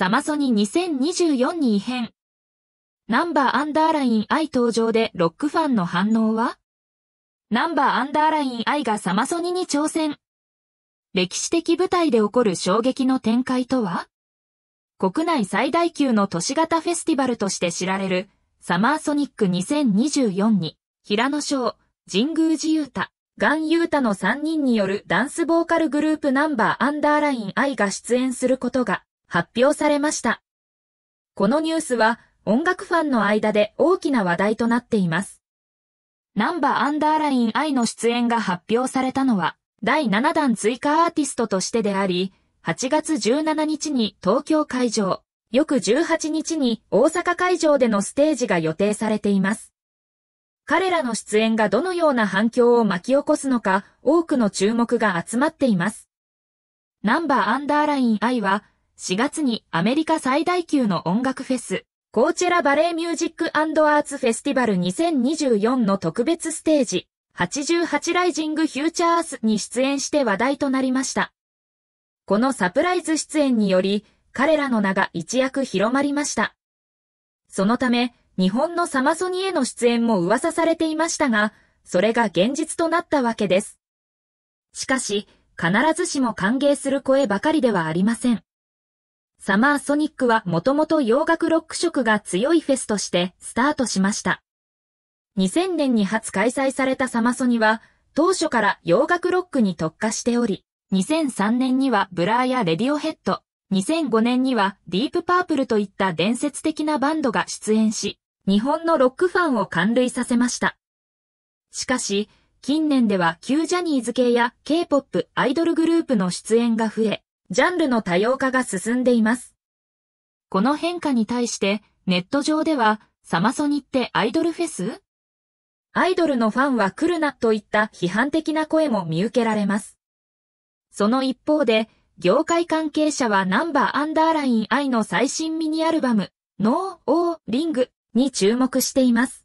サマソニ2024に異変。ナンバーアンダーライン I 登場でロックファンの反応は？ナンバーアンダーライン I がサマソニに挑戦。歴史的舞台で起こる衝撃の展開とは？国内最大級の都市型フェスティバルとして知られるサマーソニック2024に平野翔、神宮寺雄太、ガンユータの3人によるダンスボーカルグループナンバーアンダーライン I が出演することが発表されました。このニュースは音楽ファンの間で大きな話題となっています。ナンバーアンダーライン I の出演が発表されたのは第7弾追加アーティストとしてであり、8月17日に東京会場、翌18日に大阪会場でのステージが予定されています。彼らの出演がどのような反響を巻き起こすのか多くの注目が集まっています。ナンバーアンダーライン I は4月にアメリカ最大級の音楽フェス、コーチェラバレーミュージックアーツフェスティバル2024の特別ステージ、88ライジングフューチャーアースに出演して話題となりました。このサプライズ出演により、彼らの名が一躍広まりました。そのため、日本のサマソニへの出演も噂されていましたが、それが現実となったわけです。しかし、必ずしも歓迎する声ばかりではありません。サマーソニックはもともと洋楽ロック色が強いフェスとしてスタートしました。2000年に初開催されたサマソニは、当初から洋楽ロックに特化しており、2003年にはブラーやレディオヘッド、2005年にはディープパープルといった伝説的なバンドが出演し、日本のロックファンを感涙させました。しかし、近年では旧ジャニーズ系や K-POP アイドルグループの出演が増え、ジャンルの多様化が進んでいます。この変化に対してネット上ではサマソニってアイドルフェス？アイドルのファンは来るなといった批判的な声も見受けられます。その一方で、業界関係者はナンバーアンダーライン I の最新ミニアルバム、ノー・オー・リングに注目しています。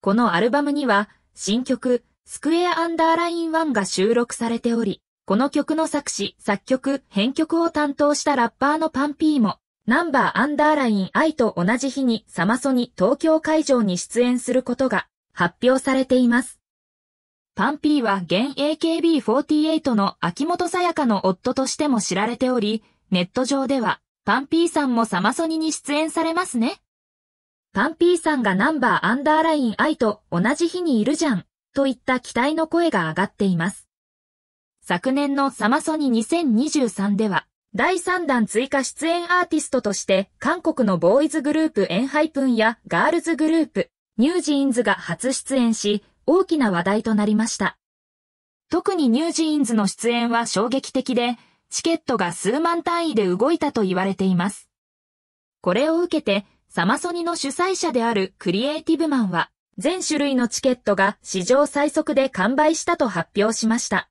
このアルバムには新曲スクエアアンダーライン1が収録されており、この曲の作詞、作曲、編曲を担当したラッパーのパンピーも、ナンバーアンダーライン I と同じ日にサマソニ東京会場に出演することが発表されています。パンピーは現 AKB48 の秋元さやかの夫としても知られており、ネット上では、パンピーさんもサマソニに出演されますね。パンピーさんがナンバーアンダーライン I と同じ日にいるじゃん、といった期待の声が上がっています。昨年のサマソニ2023では、第3弾追加出演アーティストとして、韓国のボーイズグループ ENHYPEN やガールズグループ、 NewJeansが初出演し、大きな話題となりました。特に NewJeansの出演は衝撃的で、チケットが数万単位で動いたと言われています。これを受けて、サマソニの主催者であるクリエイティブマンは、全種類のチケットが史上最速で完売したと発表しました。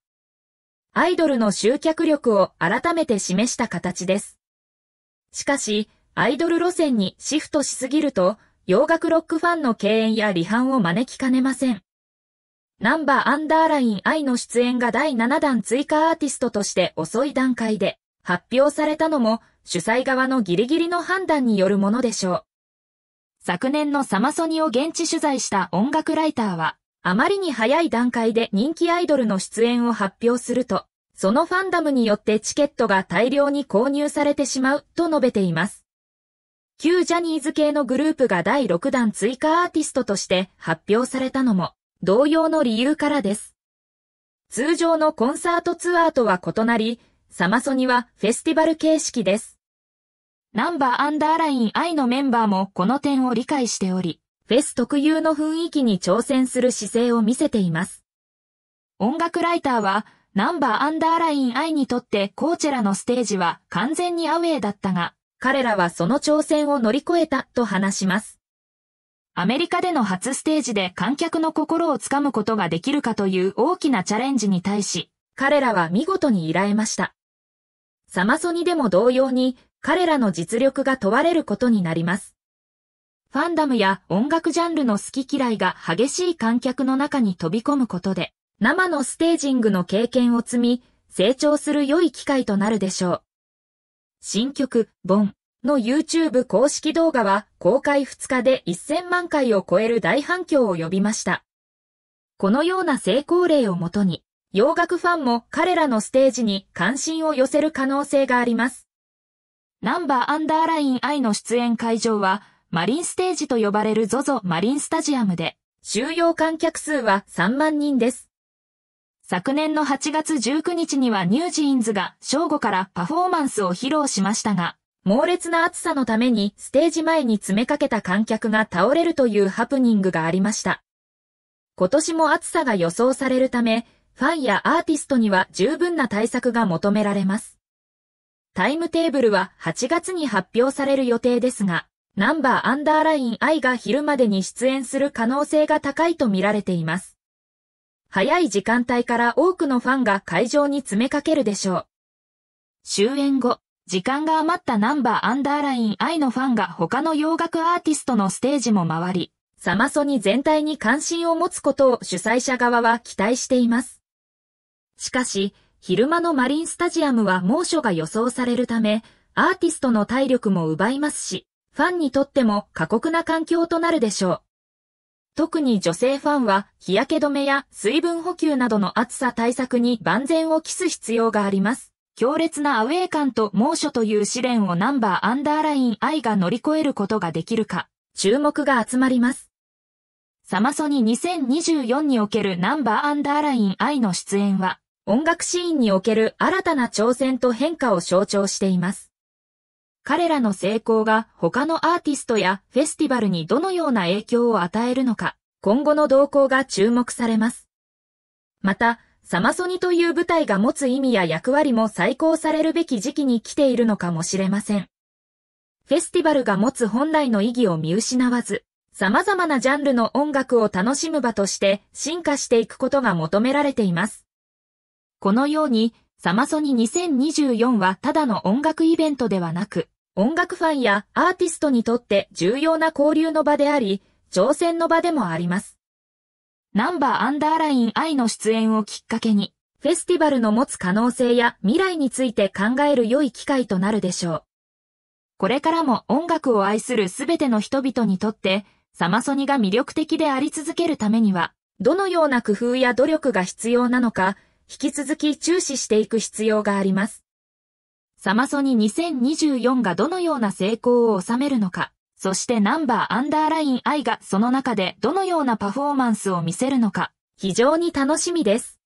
アイドルの集客力を改めて示した形です。しかし、アイドル路線にシフトしすぎると、洋楽ロックファンの敬遠や離反を招きかねません。ナンバーアンダーライン I の出演が第7弾追加アーティストとして遅い段階で発表されたのも主催側のギリギリの判断によるものでしょう。昨年のサマソニを現地取材した音楽ライターは、あまりに早い段階で人気アイドルの出演を発表すると、そのファンダムによってチケットが大量に購入されてしまうと述べています。旧ジャニーズ系のグループが第6弾追加アーティストとして発表されたのも、同様の理由からです。通常のコンサートツアーとは異なり、サマソニはフェスティバル形式です。ナンバーアンダーライン I のメンバーもこの点を理解しており、フェス特有の雰囲気に挑戦する姿勢を見せています。音楽ライターは、ナンバーアンダーライン I にとってコーチェラのステージは完全にアウェーだったが、彼らはその挑戦を乗り越えたと話します。アメリカでの初ステージで観客の心をつかむことができるかという大きなチャレンジに対し、彼らは見事に依頼ました。サマソニでも同様に、彼らの実力が問われることになります。ファンダムや音楽ジャンルの好き嫌いが激しい観客の中に飛び込むことで、生のステージングの経験を積み、成長する良い機会となるでしょう。新曲、ボン、の YouTube 公式動画は公開2日で1000万回を超える大反響を呼びました。このような成功例をもとに、洋楽ファンも彼らのステージに関心を寄せる可能性があります。ナンバーアンダーライン I の出演会場は、マリンステージと呼ばれる ZOZO マリンスタジアムで、収容観客数は3万人です。昨年の8月19日にはニュージーンズが正午からパフォーマンスを披露しましたが、猛烈な暑さのためにステージ前に詰めかけた観客が倒れるというハプニングがありました。今年も暑さが予想されるため、ファンやアーティストには十分な対策が求められます。タイムテーブルは8月に発表される予定ですが、ナンバーアンダーライン I が昼までに出演する可能性が高いと見られています。早い時間帯から多くのファンが会場に詰めかけるでしょう。終演後、時間が余ったナンバーアンダーライン I のファンが他の洋楽アーティストのステージも回り、サマソニ全体に関心を持つことを主催者側は期待しています。しかし、昼間のマリンスタジアムは猛暑が予想されるため、アーティストの体力も奪いますし、ファンにとっても過酷な環境となるでしょう。特に女性ファンは日焼け止めや水分補給などの暑さ対策に万全を期す必要があります。強烈なアウェー感と猛暑という試練をナンバーアンダーライン I が乗り越えることができるか、注目が集まります。サマソニ2024におけるナンバーアンダーライン I の出演は、音楽シーンにおける新たな挑戦と変化を象徴しています。彼らの成功が他のアーティストやフェスティバルにどのような影響を与えるのか、今後の動向が注目されます。また、サマソニという舞台が持つ意味や役割も再考されるべき時期に来ているのかもしれません。フェスティバルが持つ本来の意義を見失わず、様々なジャンルの音楽を楽しむ場として進化していくことが求められています。このように、サマソニ2024はただの音楽イベントではなく、音楽ファンやアーティストにとって重要な交流の場であり、挑戦の場でもあります。ナンバーアンダーライン I の出演をきっかけに、フェスティバルの持つ可能性や未来について考える良い機会となるでしょう。これからも音楽を愛するすべての人々にとって、サマソニが魅力的であり続けるためには、どのような工夫や努力が必要なのか、引き続き注視していく必要があります。サマソニ2024がどのような成功を収めるのか、そしてナンバーアンダーライン I がその中でどのようなパフォーマンスを見せるのか、非常に楽しみです。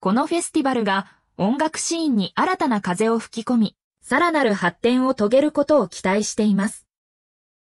このフェスティバルが音楽シーンに新たな風を吹き込み、さらなる発展を遂げることを期待しています。